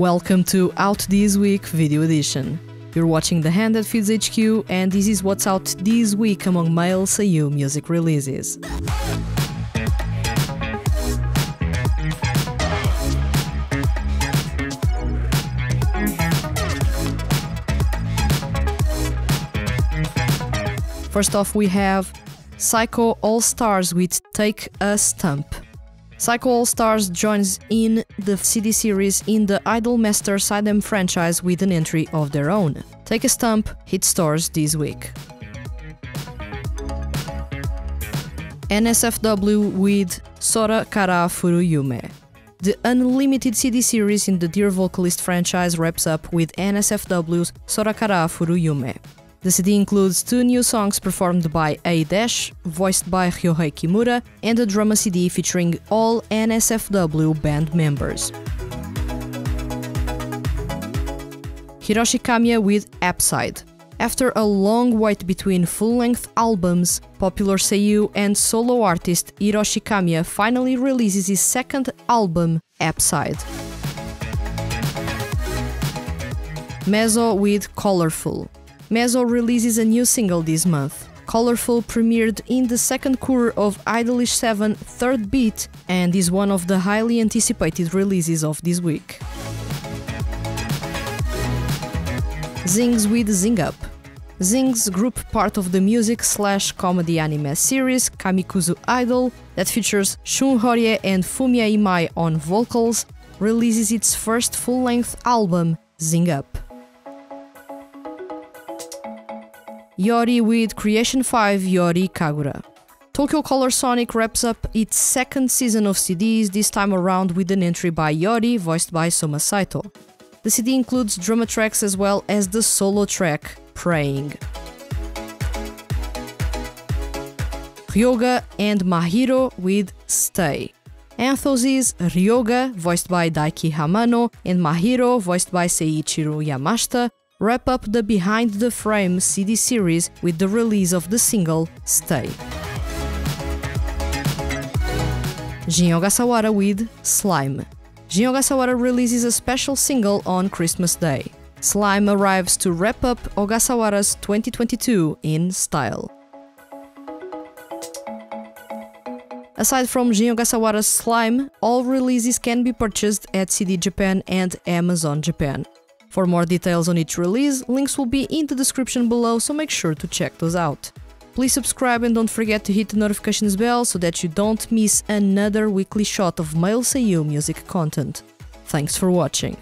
Welcome to Out This Week Video Edition. You're watching The Hand That Feeds HQ, and this is what's out this week among male Seiyu music releases. First off, we have 315 ALLSTARS with Take a Stump. 315 ALLSTARS joins in the CD series in the Idolmaster Sidem franchise with an entry of their own. Take a Stump hit stores this week. NSFW with Sora Kara Furuyume. The Unlimited CD series in the Dear Vocalist franchise wraps up with NSFW's Sora Kara Furuyume. The CD includes two new songs performed by A Dash, voiced by Ryohei Kimura, and a drama CD featuring all NSFW band members. Hiroshi Kamiya with appside. After a long wait between full-length albums, popular Seiyu and solo artist Hiroshi Kamiya finally releases his second album, appside. Mezzo with Colorful. Mezzo releases a new single this month. Colorful premiered in the second cour of Idolish 7 Third Beat and is one of the highly anticipated releases of this week. Zings with Zing Up. Zing's group part of the music slash comedy anime series Kamikuzu Idol that features Shun Horie and Fumiya Imai on vocals releases its first full-length album, Zing Up. Iori with Creation 5 Iori Kagura. Tokyo Color Sonic wraps up its second season of CDs, this time around with an entry by Iori, voiced by Soma Saito. The CD includes drama tracks as well as the solo track, Praying. Ryoga and Mahiro with Stay. Anthos is Ryoga, voiced by Daiki Hamano, and Mahiro, voiced by Seiichiro Yamashita, wrap up the Behind the Frame CD series with the release of the single Stay. Jin Ogasawara with Slime. Jin Ogasawara releases a special single on Christmas Day. Slime arrives to wrap up Ogasawara's 2022 in style. Aside from Jin Ogasawara's Slime, all releases can be purchased at CD Japan and Amazon Japan. For more details on each release, links will be in the description below, so make sure to check those out. Please subscribe and don't forget to hit the notifications bell so that you don't miss another weekly shot of male Seiyu music content. Thanks for watching.